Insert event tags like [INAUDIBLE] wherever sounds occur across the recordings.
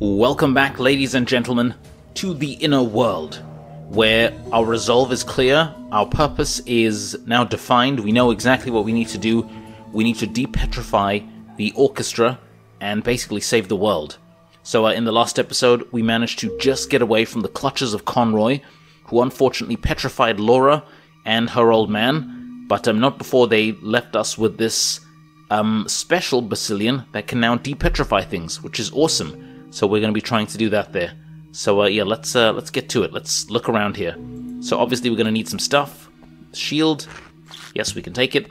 Welcome back, ladies and gentlemen, to the inner world, where our resolve is clear, our purpose is now defined, we know exactly what we need to do. We need to depetrify the orchestra and basically save the world. So, uh, in the last episode, we managed to just get away from the clutches of Conroy, who unfortunately petrified Laura and her old man, but um, not before they left us with this um, special Basilian that can now depetrify things, which is awesome. So we're going to be trying to do that there. So uh, yeah, let's uh, let's get to it. Let's look around here. So obviously we're going to need some stuff. Shield. Yes, we can take it.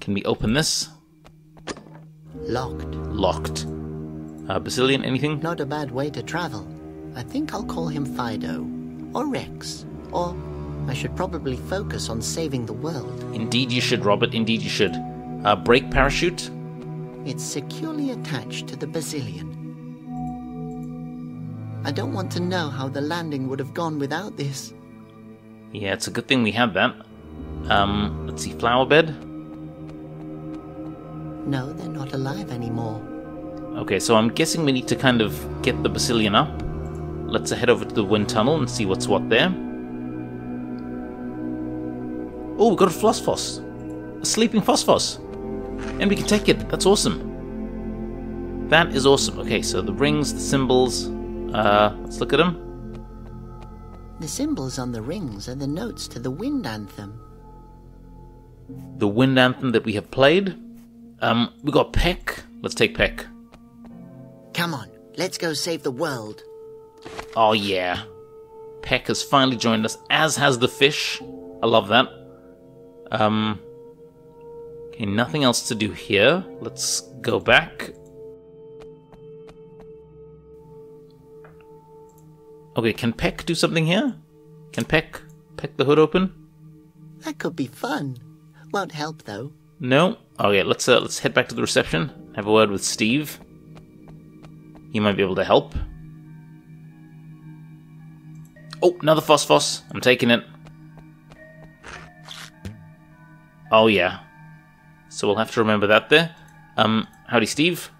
Can we open this? Locked. Locked. Uh, Basilian, anything? Not a bad way to travel. I think I'll call him Fido. Or Rex. Or I should probably focus on saving the world. Indeed you should, Robert. Indeed you should. Uh, brake parachute. It's securely attached to the Basilian. I don't want to know how the landing would have gone without this. Yeah, it's a good thing we had that. Um, let's see, flower bed. No, they're not alive anymore. Okay, so I'm guessing we need to kind of get the Basilian up. Let's head over to the wind tunnel and see what's what there. Oh, we've got a Phosphos. A sleeping Phosphos. And we can take it. That's awesome. That is awesome. Okay, so the rings, the symbols. Uh, let's look at them. The symbols on the rings are the notes to the wind anthem. The wind anthem that we have played. Um, we got Peck. Let's take Peck. Come on, let's go save the world. Oh yeah. Peck has finally joined us, as has the fish. I love that. Um. Okay, nothing else to do here. Let's go back. Okay, can Peck do something here? Can Peck peck the hood open? That could be fun. Won't help though. No. Okay, let's uh, let's head back to the reception. Have a word with Steve. He might be able to help. Oh, another phosphos. I'm taking it. Oh yeah. So we'll have to remember that there. Um, howdy, Steve.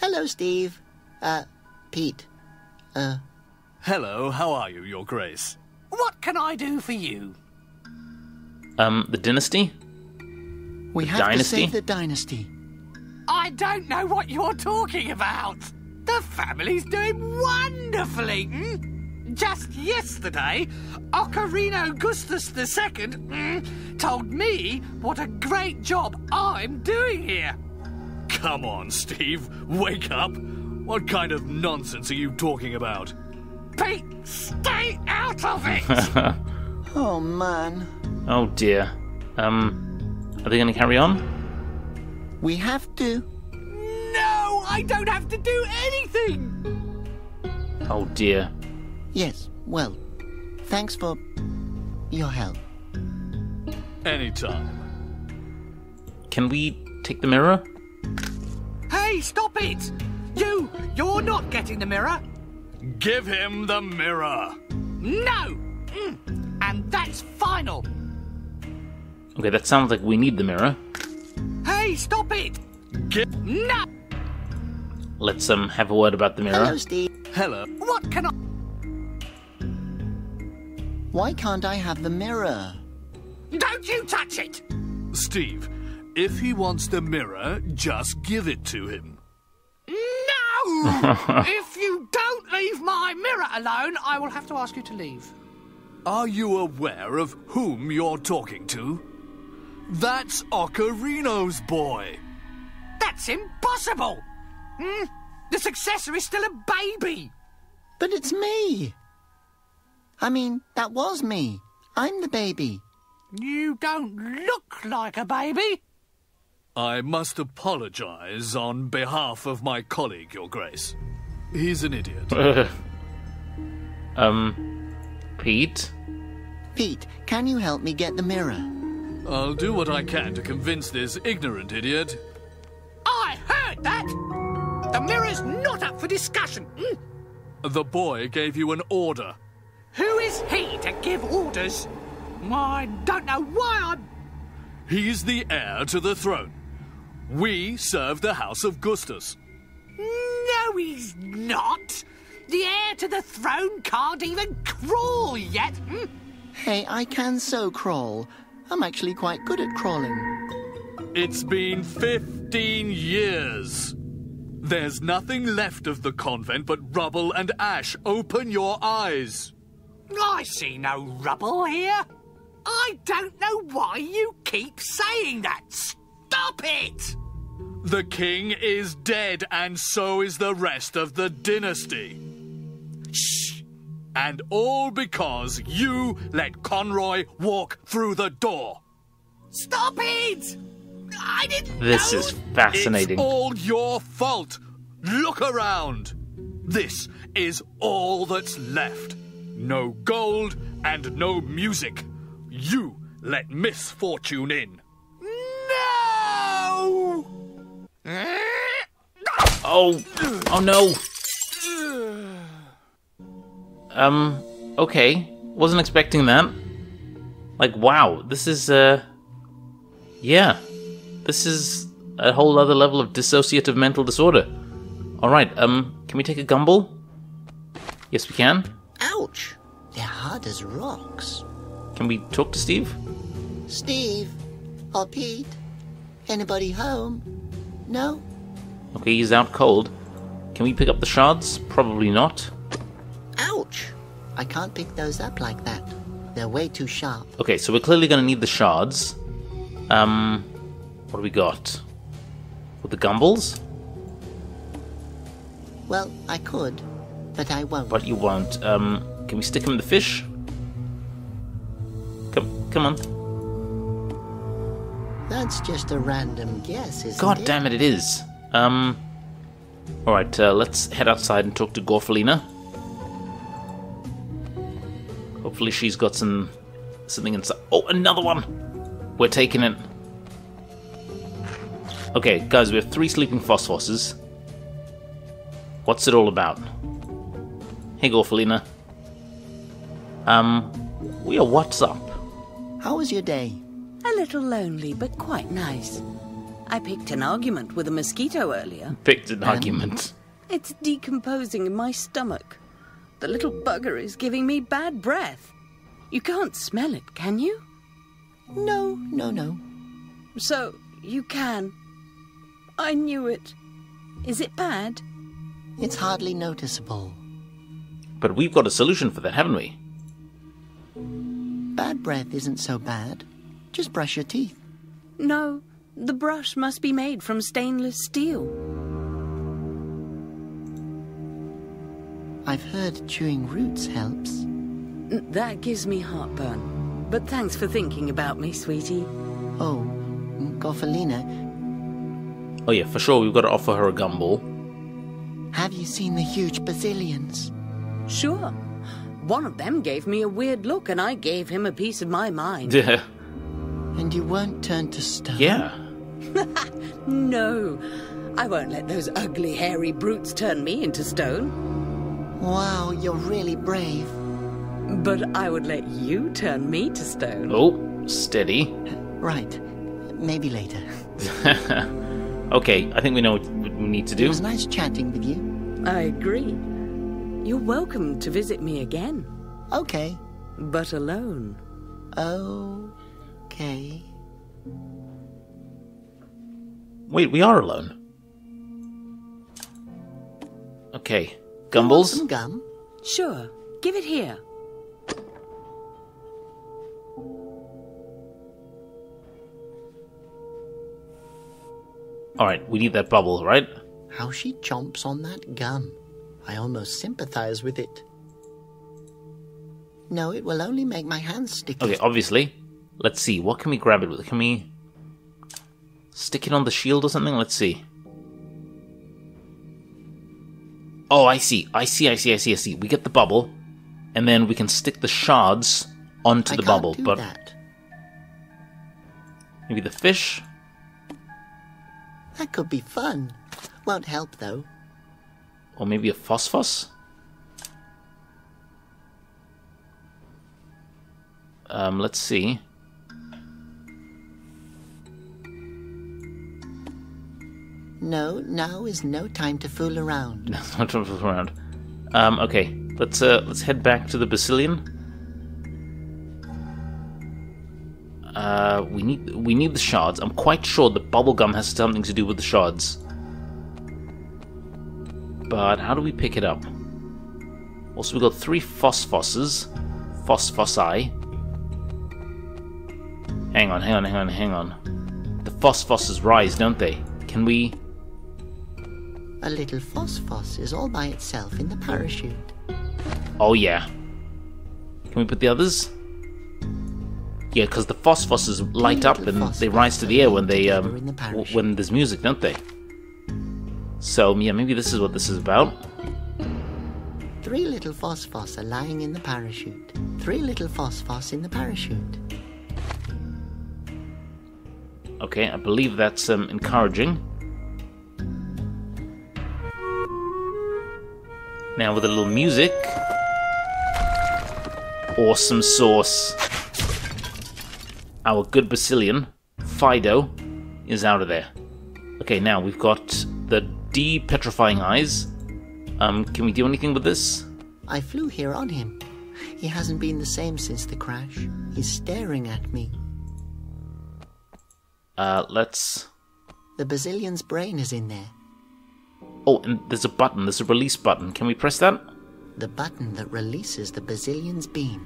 Hello, Steve. Uh, Pete. Uh, Hello, how are you, Your Grace? What can I do for you? Um, the dynasty. we The have to dynasty? save the dynasty. I don't know what you're talking about. The family's doing wonderfully. hmm? Just yesterday, Ocarino Gustus II hmm, told me what a great job I'm doing here. Come on, Steve, wake up. What kind of nonsense are you talking about? Pete, stay out of it! [LAUGHS] Oh man. Oh dear. Um, are they going to carry on? We have to. no, I don't have to do anything. Oh dear. Yes, well, thanks for your help. Anytime. Can we take the mirror? Hey, stop it! You, you're not getting the mirror. Give him the mirror. No! Mm. And that's final. Okay, that sounds like we need the mirror. Hey, stop it! Give. No! Let's um have a word about the mirror. Hello, Steve. Hello. What can I. Why can't I have the mirror? Don't you touch it! Steve, if he wants the mirror, just give it to him. No! [LAUGHS] if you don't leave my mirror alone, I will have to ask you to leave. Are you aware of whom you're talking to? That's Ocarino's boy. That's impossible! Hmm? The successor is still a baby! But it's me. I mean, that was me. I'm the baby. You don't look like a baby! I must apologize on behalf of my colleague, Your Grace. He's an idiot. [LAUGHS] um, Pete? Pete, can you help me get the mirror? I'll do what I can to convince this ignorant idiot. I heard that! The mirror's not up for discussion! Hmm? The boy gave you an order. Who is he to give orders? I don't know why I'm. He's the heir to the throne. We serve the House of Gustus. No No, he's not. The heir to the throne can't even crawl yet. Hmm? Hey, I can so crawl. I'm actually quite good at crawling. It's been 15 years. There's nothing left of the convent but rubble and ash. Open your eyes. I see no rubble here. I don't know why you keep saying that. Stop it! The king is dead, and so is the rest of the dynasty. Shh! And all because you let Conroy walk through the door. Stop it! I didn't This know. is fascinating. It's all your fault. Look around. This is all that's left. No gold and no music. You let misfortune in. Oh, oh no. Um, okay. Wasn't expecting that. Like, wow, this is, uh. Yeah. This is a whole other level of dissociative mental disorder. Alright, um, can we take a gumble? Yes, we can. Ouch! They're hard as rocks. Can we talk to Steve? Steve? Or Pete? Anybody home? No? Okay, he's out cold. Can we pick up the shards? Probably not. Ouch! I can't pick those up like that. They're way too sharp. Okay, so we're clearly gonna need the shards. Um, what do we got? With the gumballs? Well, I could, but I won't. But you won't. Um, can we stick him in the fish? Come, come on. That's just a random guess, isn't God it? damn it, it is. Um, alright, uh, let's head outside and talk to Gorfalina. Hopefully she's got some, something inside. Oh, another one! We're taking it. Okay, guys, we have three sleeping phosphorses. What's it all about? Hey, Gorfalina. Um, we are what's up? How was your day? A little lonely, but quite nice. I picked an argument with a mosquito earlier. Picked an um, argument. It's decomposing in my stomach. The little bugger is giving me bad breath. You can't smell it, can you? No, no, no. So, you can. I knew it. Is it bad? It's hardly noticeable. But we've got a solution for that, haven't we? Bad breath isn't so bad. Just brush your teeth. No, the brush must be made from stainless steel. I've heard chewing roots helps. That gives me heartburn. But thanks for thinking about me, sweetie. Oh, Gorfalina, Oh yeah, for sure, we've got to offer her a gumball. have you seen the huge Basilians? Sure. One of them gave me a weird look, and I gave him a piece of my mind. [LAUGHS] Yeah. And you won't turn to stone? Yeah. [LAUGHS] No, I won't let those ugly, hairy brutes turn me into stone. Wow, you're really brave. But I would let you turn me to stone. Oh, steady. Right. Maybe later. [LAUGHS] okay, I think we know what we need to do. It was nice chatting with you. I agree. You're welcome to visit me again, Okay. but alone. Oh, Okay. Wait, we are alone. Okay, gumbles. Some gum? Sure, give it here. All right, we need that bubble, right? How she chomps on that gum. I almost sympathize with it. No, it will only make my hands sticky. Okay, obviously. Let's see. What can we grab it with? Can we stick it on the shield or something? Let's see. Oh, I see. I see. I see. I see. I see. We get the bubble, and then we can stick the shards onto I the bubble. but that. maybe the fish. That could be fun. Won't help though. Or maybe a phosphos? Um, let's see. No, now is no time to fool around. That's [LAUGHS] not to fool around. Um, okay, let's uh, let's head back to the Basilian. Uh, we need we need the shards. I'm quite sure that bubblegum has something to do with the shards. But how do we pick it up? Also, we got three phosphoses, phosphosi. Hang on, hang on, hang on, hang on. The phosphoses rise, don't they? Can we? A little phosphos is all by itself in the parachute. Oh yeah. Can we put the others? Yeah, because the phosphoses light up and they rise to the air when they um the when there's music, don't they? So yeah, maybe this is what this is about. Three little phosphos are lying in the parachute. Three little phosphos in the parachute. Okay, I believe that's um, encouraging. Now with a little music. Awesome sauce. Our good Basilian, Fido, is out of there. Okay, now we've got the de-petrifying eyes. Um, can we do anything with this? I flew here on him. He hasn't been the same since the crash. He's staring at me. Uh, let's... The Basilian's brain is in there. Oh, and there's a button. There's a release button. Can we press that? The button that releases the Basilian's beam.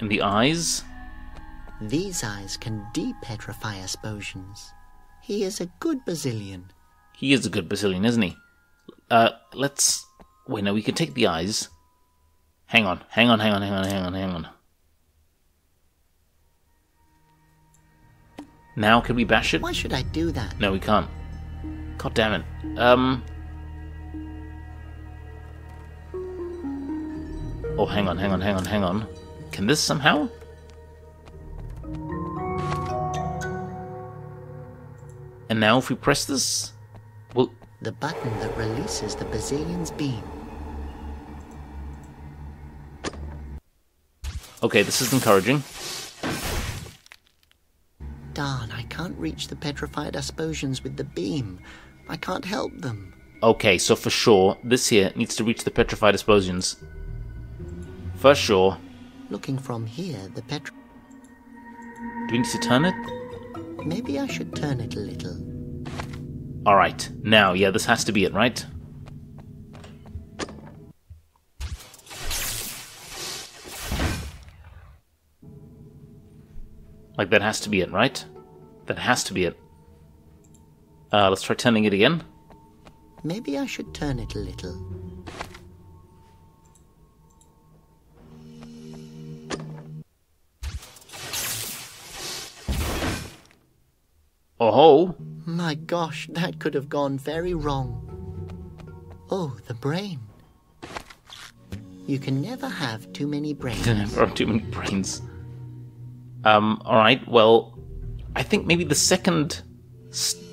And the eyes? These eyes can depetrify Asposians. He is a good Basilian. He is a good Basilian, isn't he? Uh, let's. Wait, no, we can take the eyes. Hang on, hang on, hang on, hang on, hang on, hang on. Now, can we bash it? Why should I do that? No, we can't. God damn it. Um. Oh, hang on, hang on, hang on, hang on. Can this somehow? And now, if we press this, well, The button that releases the Basilian's beam. okay, this is encouraging. Darn, I can't reach the petrified Asposians with the beam. I can't help them. Okay, so for sure, this here needs to reach the petrified Asposians. For sure. Looking from here, the petri. Do we need to turn it? Maybe I should turn it a little. Alright, now, yeah, this has to be it, right? Like, that has to be it, right? That has to be it. Uh, let's try turning it again. Maybe I should turn it a little. Oh! My gosh, that could have gone very wrong. Oh, the brain. You can never have too many [LAUGHS] brains. or too many brains. Um, alright, well, I think maybe the second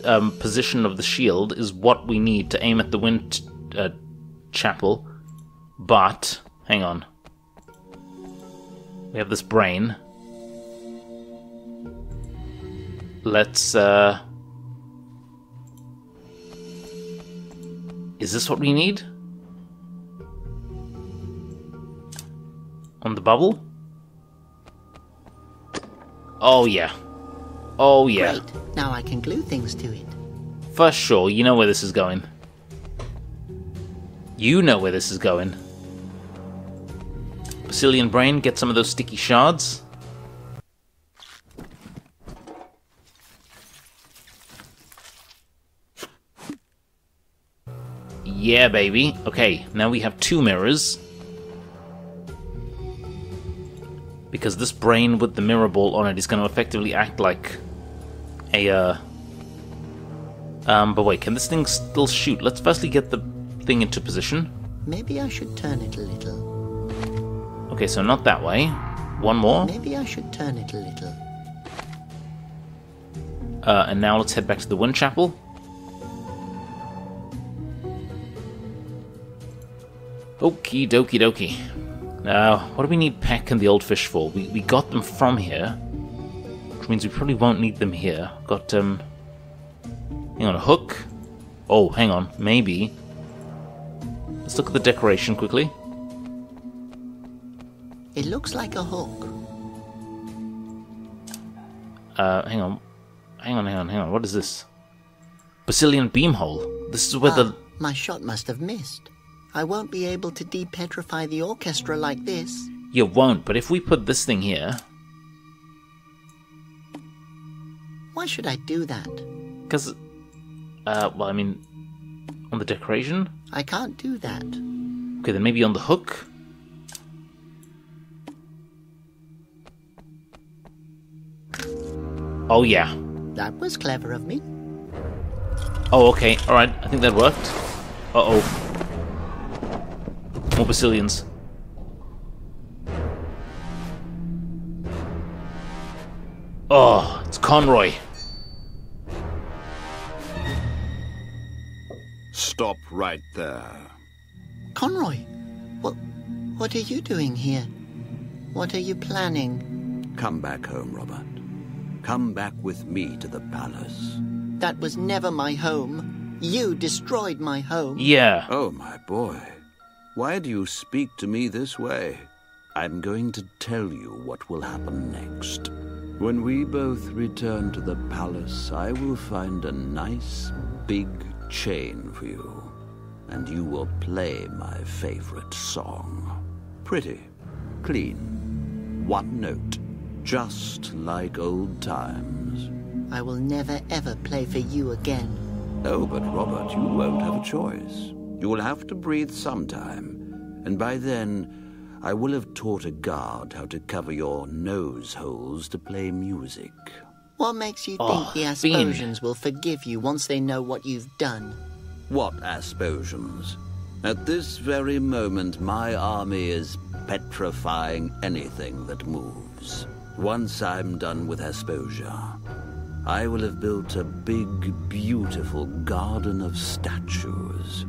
um, position of the shield is what we need to aim at the wind uh, chapel. But, hang on. We have this brain. Let's, uh. Is this what we need? On the bubble? Oh, yeah. Oh, yeah. Great. Now I can glue things to it. For sure, you know where this is going. You know where this is going. Basilian Brain, get some of those sticky shards. Yeah, baby. Okay, now we have two mirrors. Because this brain with the mirror ball on it is going to effectively act like a, uh, um, but wait, can this thing still shoot? Let's firstly get the thing into position. Maybe I should turn it a little. Okay, so not that way. One more. Maybe I should turn it a little. Uh, and now let's head back to the Wind Chapel. Okie dokie dokie. Now, what do we need Peck and the Old Fish for? We, we got them from here. Which means we probably won't need them here. Got, um... Hang on, a hook? Oh, hang on, maybe. Let's look at the decoration quickly. It looks like a hook. Uh, hang on. Hang on, hang on, hang on. What is this? Basilian beam hole. This is where Ah, the... my shot must have missed. I won't be able to depetrify the orchestra like this. You won't, but if we put this thing here... Why should I do that? Because... Uh, well, I mean... On the decoration? I can't do that. Okay, then maybe on the hook? Oh, yeah. That was clever of me. Oh, okay. Alright, I think that worked. Uh-oh. More Basilians. Oh, it's Conroy. Stop right there. Conroy, what, what are you doing here? What are you planning? Come back home, Robert. Come back with me to the palace. That was never my home. You destroyed my home. Yeah. Oh, my boy. Why do you speak to me this way? I'm going to tell you what will happen next. When we both return to the palace, I will find a nice big chain for you, and you will play my favorite song. Pretty, clean, one note, just like old times. I will never ever play for you again. Oh, but Robert, you won't have a choice. You will have to breathe sometime, and by then I will have taught a guard how to cover your nose holes to play music. What makes you Oh, think the Bean. Asposians will forgive you once they know what you've done? What Asposians? At this very moment, my army is petrifying anything that moves. Once I'm done with Asposia, I will have built a big, beautiful garden of statues.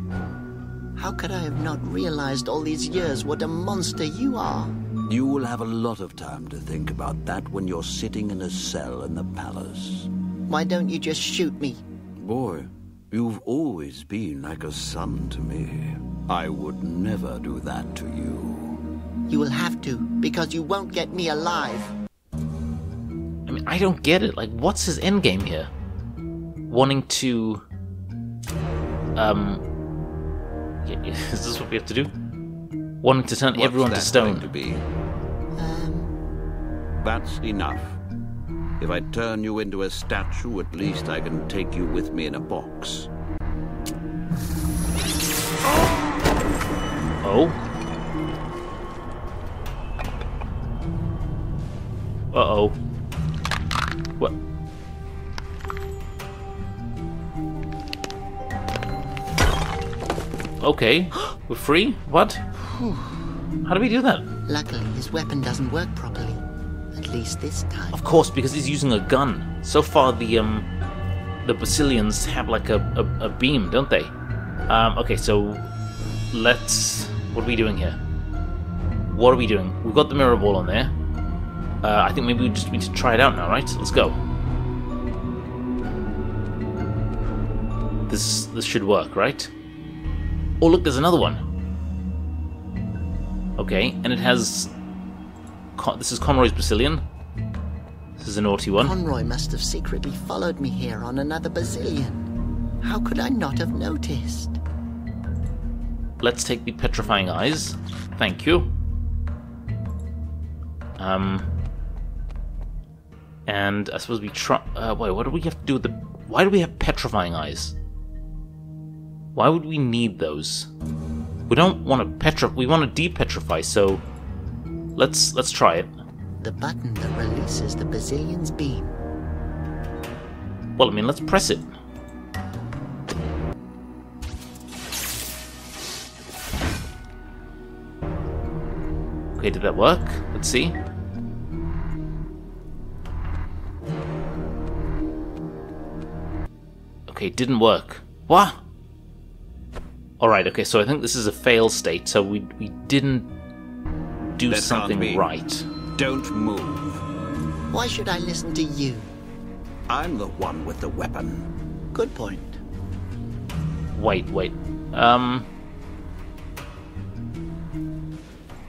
How could I have not realized all these years what a monster you are? You will have a lot of time to think about that when you're sitting in a cell in the palace. Why don't you just shoot me? Boy, you've always been like a son to me. I would never do that to you. You will have to, because you won't get me alive. I mean, I don't get it. Like, what's his end game here? Wanting to... Um... Is this what we have to do? Wanting to turn What's everyone to stone. to be? Um, That's enough. If I turn you into a statue, at least I can take you with me in a box. Oh? Uh-oh. Okay, we're free? What? How do we do that? luckily, his weapon doesn't work properly. At least this time. Of course, because he's using a gun. So far, the um, the Basilians have like a, a, a beam, don't they? Um, okay, so let's. What are we doing here? What are we doing? We've got the mirror ball on there. Uh, I think maybe we just need to try it out now, right? Let's go. This this should work, right? Oh, look, there's another one. Okay, and it has. Con- this is Conroy's Basilian. This is a naughty one. Conroy must have secretly followed me here on another Basilian. How could I not have noticed? Let's take the petrifying eyes. Thank you. Um. And I suppose we try. Uh, wait, what do we have to do with the? Why do we have petrifying eyes? Why would we need those? We don't want to petri. We want to depetrify. So, let's let's try it. The button that releases the Basilian's beam. Well, I mean, let's press it. Okay, did that work? Let's see. Okay, didn't work. What? Alright, okay, so I think this is a fail state, so we, we didn't do That something right. Don't move. Why should I listen to you? I'm the one with the weapon. Good point. Wait, wait. Um.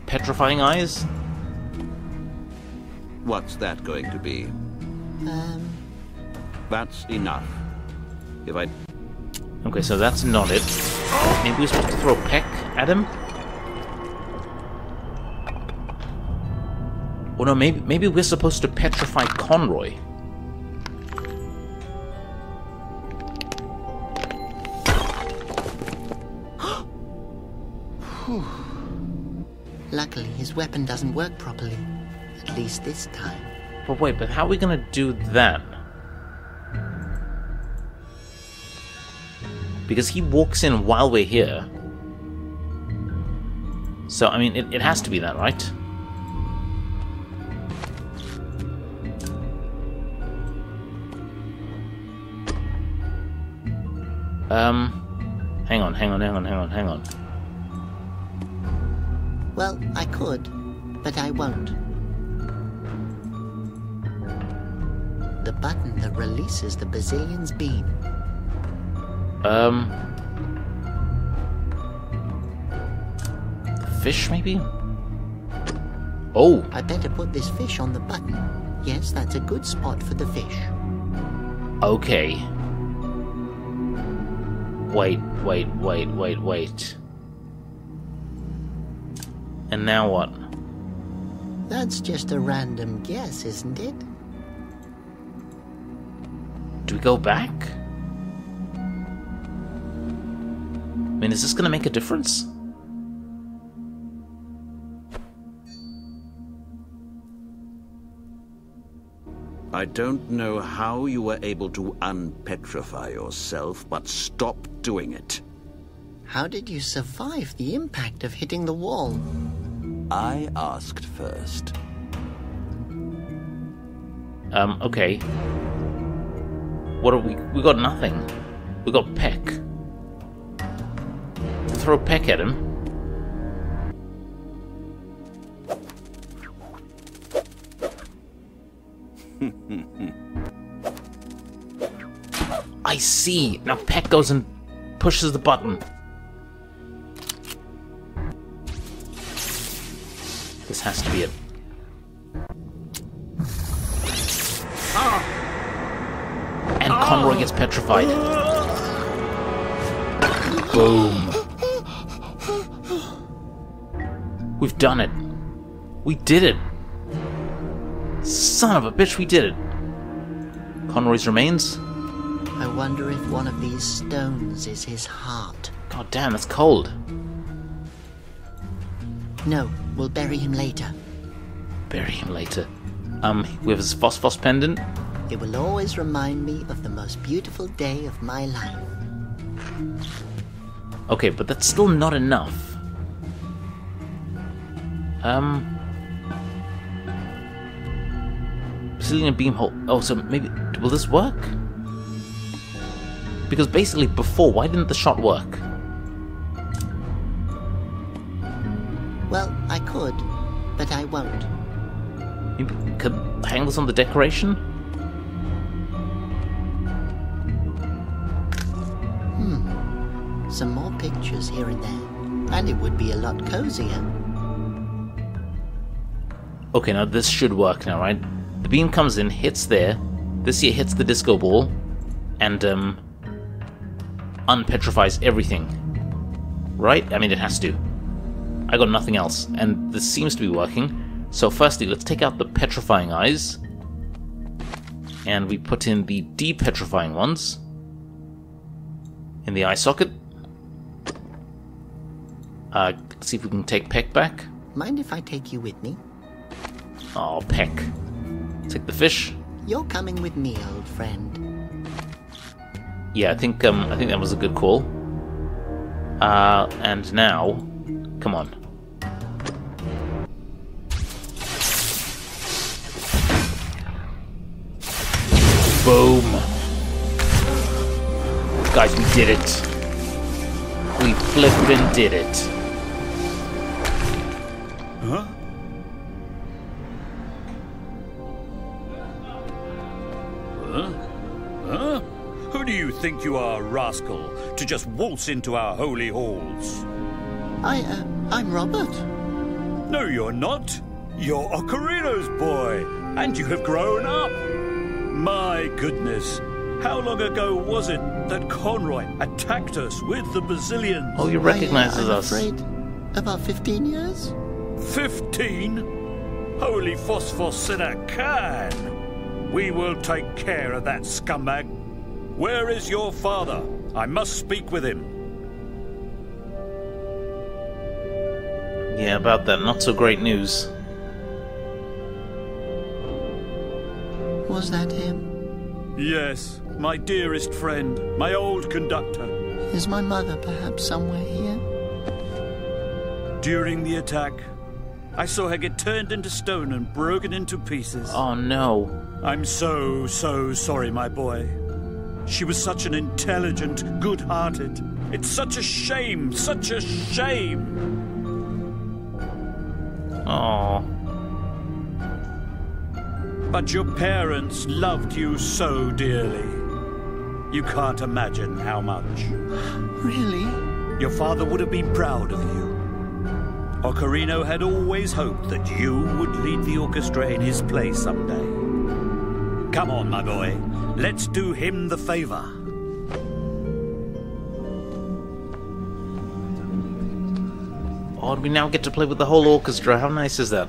Petrifying eyes? What's that going to be? Um, That's enough. If I Okay, so that's not it. Maybe we're supposed to throw a Peck at him? Or no, maybe maybe we're supposed to petrify Conroy. [GASPS] luckily, his weapon doesn't work properly. At least this time. But wait, but how are we gonna do that? Because he walks in while we're here. So, I mean, it, it has to be that, right? Um, hang on, hang on, hang on, hang on, hang on. Well, I could, but I won't. The button that releases the Basilian's beam. Um. Fish, maybe? Oh, I better put this fish on the button. Yes, that's a good spot for the fish. okay. Wait, wait, wait, wait, wait. And now what? That's just a random guess, isn't it? Do we go back? Mean, is this gonna make a difference? I don't know how you were able to unpetrify yourself, but stop doing it. How did you survive the impact of hitting the wall? I asked first. Um, okay. What are we? We got nothing. We got Peck. Throw a Peck at him. [LAUGHS] I see. Now Peck goes and pushes the button. This has to be it. And Conroy gets petrified. Ah. Boom. We've done it. We did it. Son of a bitch, we did it. Conroy's remains? I wonder if one of these stones is his heart. God damn, it's cold. No, we'll bury him later. Bury him later. Um, with his Phosphos pendant? It will always remind me of the most beautiful day of my life. Okay, but that's still not enough. Um. Basilian beam hole. Oh, so maybe. Will this work? Because basically, before, why didn't the shot work? Well, I could, but I won't. You could hang this on the decoration? Hmm. Some more pictures here and there, and it would be a lot cozier. Okay, now this should work now, right? The beam comes in, hits there. This here hits the disco ball, and um, unpetrifies everything. Right? I mean, it has to. I got nothing else, and this seems to be working. So, firstly, let's take out the petrifying eyes, and we put in the depetrifying ones in the eye socket. Uh, see if we can take Peck back. Mind if I take you with me? Oh, Peck. Take the fish. You're coming with me, old friend. Yeah, I think um, I think that was a good call. Uh, and now, come on. Boom! Guys, we did it. We flipped and did it. Think you are, rascal, to just waltz into our holy halls? I, uh, I'm Robert. No, you're not. You're Ocarino's boy, and you have grown up. My goodness, how long ago was it that Conroy attacked us with the Basilians? Oh, he recognizes I, I'm us. afraid about 15 years? Fifteen? Holy phosphor Khan! We will take care of that scumbag. Where is your father? I must speak with him. Yeah, about that not so great news. Was that him? Yes, my dearest friend, my old conductor. Is my mother perhaps somewhere here? During the attack, I saw her get turned into stone and broken into pieces. Oh no. I'm so, so sorry, my boy. She was such an intelligent, good hearted. It's such a shame, such a shame. Oh. But your parents loved you so dearly. You can't imagine how much. Really? Your father would have been proud of you. Ocarino had always hoped that you would lead the orchestra in his place someday. Come on, my boy. Let's do him the favor. Oh, we now get to play with the whole orchestra. How nice is that?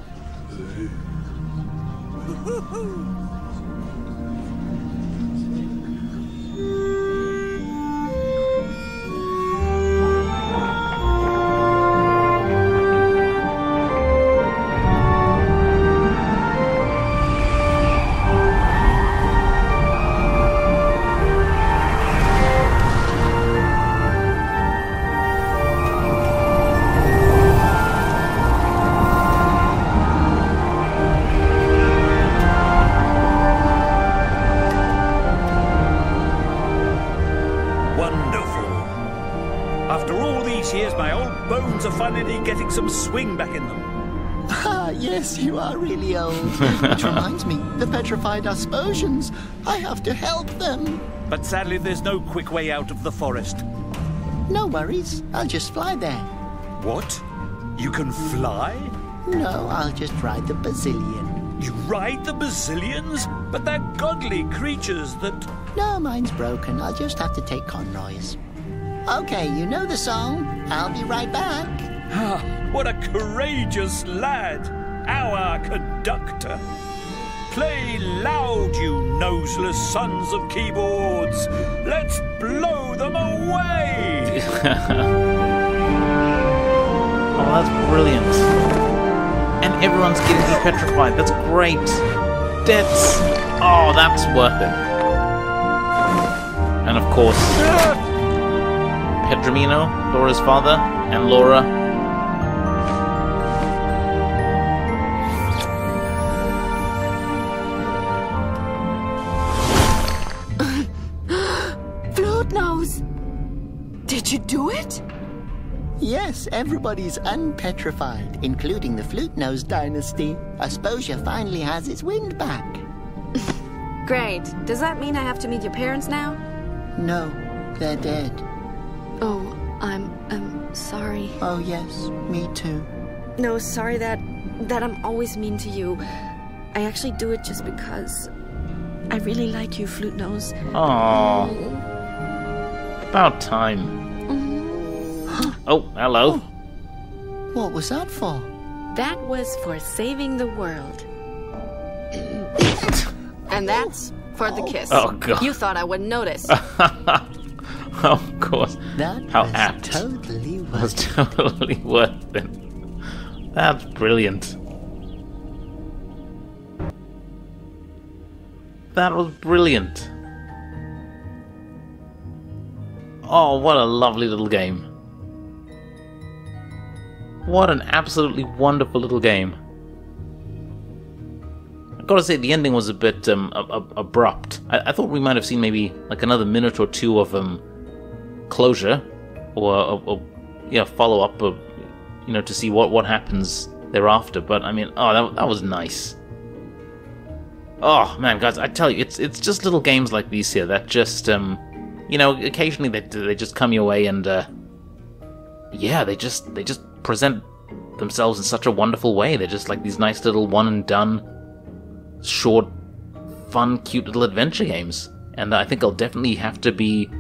Years, my old bones are finally getting some swing back in them. Ah, yes, you are really old. Which [LAUGHS] reminds me, the petrified Asposians. I have to help them. But sadly, there's no quick way out of the forest. No worries, I'll just fly there. What? You can fly? No, I'll just ride the Basilian. You ride the Basilians? But they're godly creatures that. No, mine's broken. I'll just have to take Conroy's. Okay, you know the song. I'll be right back. What a courageous lad! Our conductor! Play loud, you noseless sons of keyboards! Let's blow them away! [LAUGHS] Oh, that's brilliant. And everyone's getting depetrified. That's great. That's... Oh, that's worth it. And of course, Pedramino, Laura's father, and Laura. [GASPS] Flute nose! Did you do it? Yes, everybody's unpetrified, including the Flute Nose dynasty. Asposia finally has its wind back. [LAUGHS] Great. Does that mean I have to meet your parents now? No, they're dead. Oh, I'm I'm sorry. Oh, yes, me too. No, sorry that that I'm always mean to you. I actually do it just because I really like you, Flute Nose. Oh, about time. Mm-hmm. Oh, hello. Oh. What was that for? That was for saving the world. [COUGHS] and that's for the oh. kiss. Oh, God. You thought I wouldn't notice. [LAUGHS] [LAUGHS] of course. That How was apt. totally [LAUGHS] That was worth totally worth it. That's brilliant. That was brilliant. Oh, what a lovely little game. What an absolutely wonderful little game. I gotta say, the ending was a bit um, a- a- abrupt. I-, I thought we might have seen maybe like another minute or two of um, closure, or, or, or yeah, follow up, of, you know, to see what what happens thereafter. But I mean, oh, that that was nice. Oh man, guys, I tell you, it's it's just little games like these here that just um you know, occasionally they they just come your way and uh, yeah, they just they just present themselves in such a wonderful way. They're just like these nice little one and done, short, fun, cute little adventure games. And I think I'll definitely have to be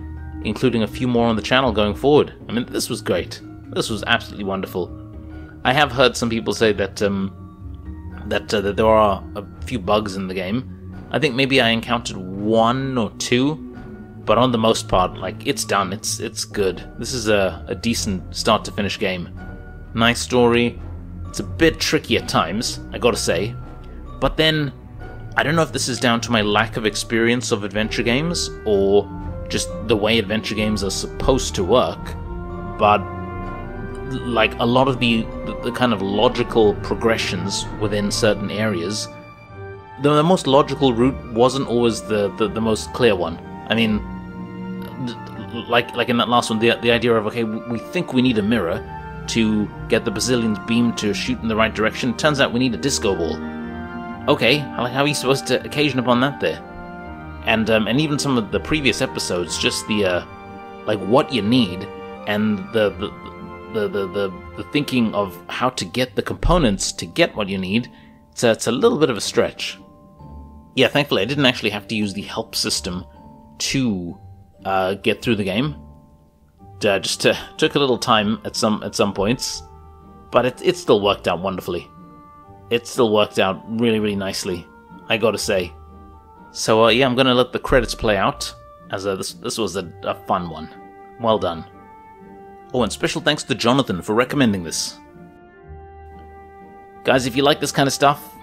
including a few more on the channel going forward. I mean, this was great. This was absolutely wonderful. I have heard some people say that um, that, uh, that there are a few bugs in the game. I think maybe I encountered one or two, but on the most part, like it's done. It's it's good. This is a, a decent start to finish game. Nice story. It's a bit tricky at times, I gotta say. But then, I don't know if this is down to my lack of experience of adventure games or just the way adventure games are supposed to work, but like a lot of the, the, kind of logical progressions within certain areas, the, the most logical route wasn't always the, the, the most clear one. I mean, like like in that last one, the the idea of okay, we think we need a mirror to get the Basilian's beam to shoot in the right direction. Turns out we need a disco ball. Okay, like how are you supposed to occasion upon that there? And um, and even some of the previous episodes, just the uh, like what you need and the the, the the the the thinking of how to get the components to get what you need. It's a, it's a little bit of a stretch. Yeah, thankfully I didn't actually have to use the help system to uh, get through the game. Uh, just uh, took a little time at some at some points, but it it still worked out wonderfully. It still worked out really really nicely. I gotta say. So uh, yeah, I'm gonna let the credits play out. As uh, this this was a, a fun one. Well done. Oh, and special thanks to Jonathan for recommending this. Guys, if you like this kind of stuff,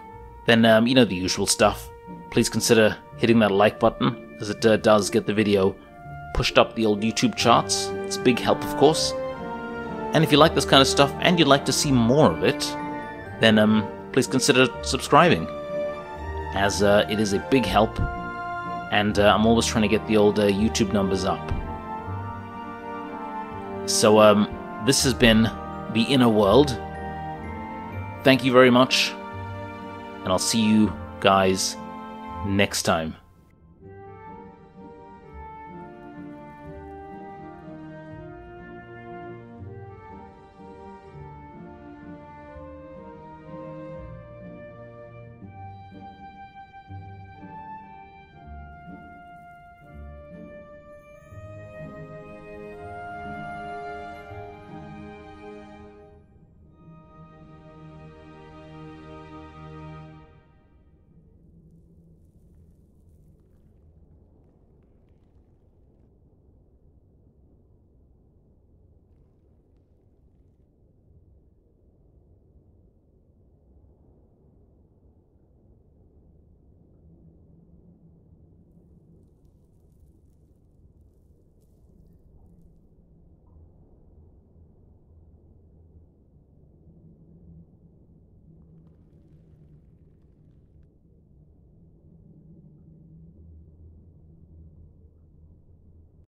then um, you know the usual stuff. Please consider hitting that like button, as it uh, does get the video pushed up the old YouTube charts. It's a big help, of course. And if you like this kind of stuff and you'd like to see more of it, then um, please consider subscribing, as uh, it is a big help, and uh, I'm always trying to get the old uh, YouTube numbers up. So, um, this has been The Inner World. Thank you very much, and I'll see you guys next time.